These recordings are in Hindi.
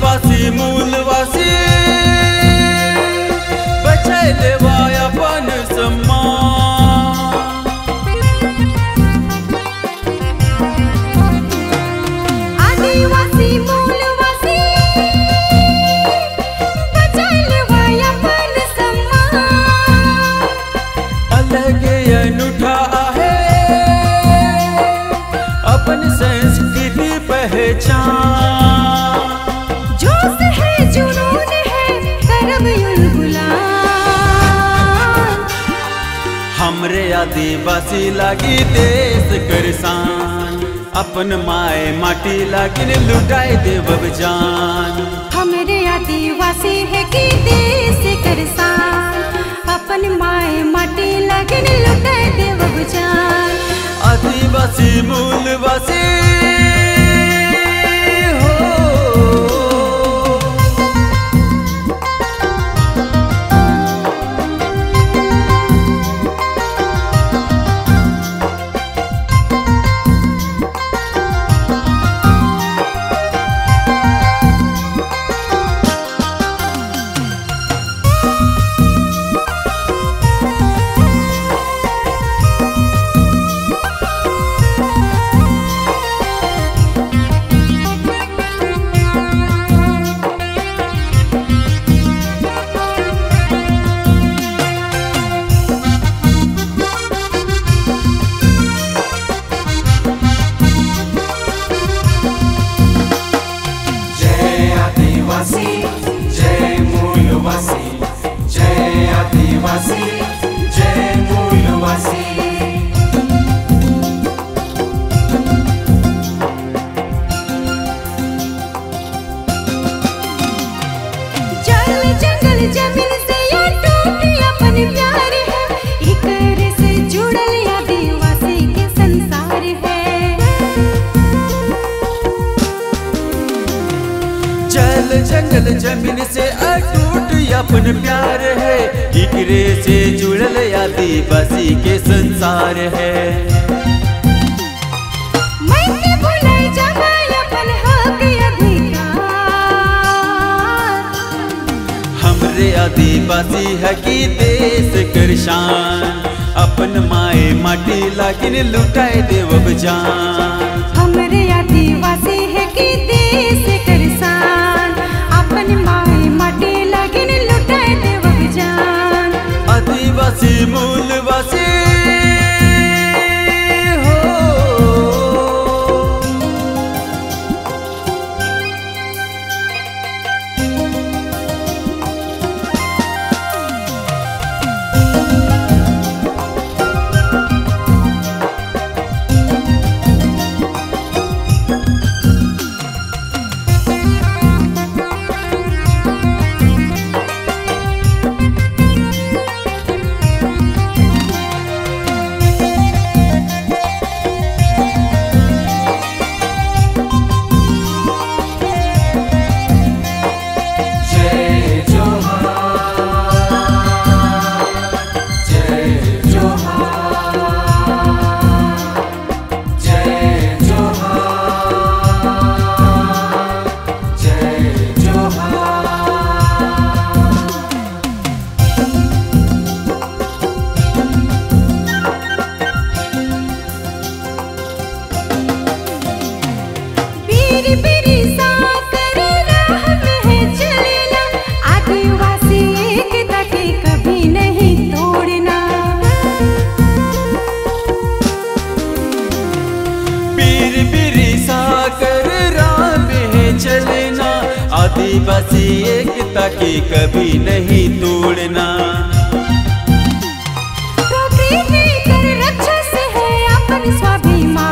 मूलवासी बचाए अपन सम्मान। आदिवासी मूलवासी देवा अलग अपन संस्कृति पहचान। हमरे आदिवासी लागी देश करसान। अपन माए माटी लागिन लुटाए देवब जान। हमरे आदिवासी है कि देश करसान। अपन माए माटी लागिन लुटाए देव जल जंगल ज़मीन से अटूट अपन प्यार है। इकरे से जुड़ल आदिवासी के संसार है। मैं के भुलाई जमाय अपन हक अधिकार। हमरे आदिवासी है कि देश कर शान। अपन माए माटी लागिन लुटाए देव जान। आदिवासी कभी नहीं तोड़ना। प्रकृति कर रक्षा से है अपन स्वाभिमान।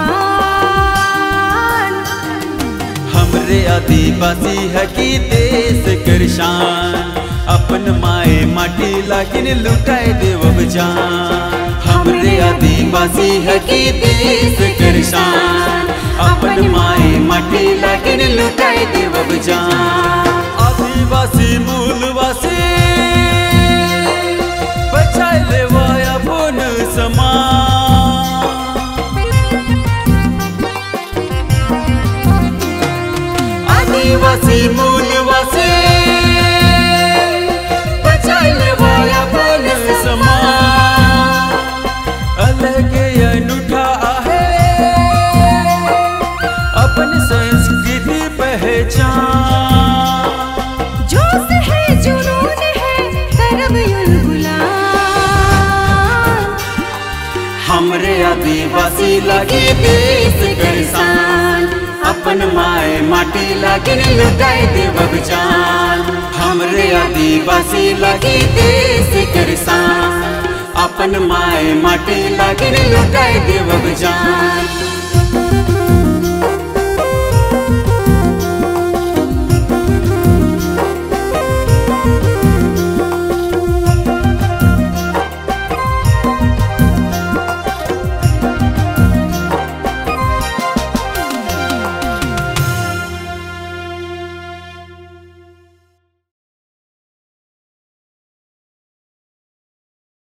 हमरे आदिवासी है कि देश कर शान। अपन माए माटी लागिन लुटाए देवब जान हमरे आदिवासी है कि देश कर शान। अपन माए माटी लागिन लुटाए देवब जान आदिवासी मूलवासी बचाए लेवा अपन समान आदिवासी मूलवासी लगे देश करसान अपन माए माटी लगिन लुटाई देव जान हमरे आदिवासी लगी देश करसान अपन माए माटी लागिन लुटाई जान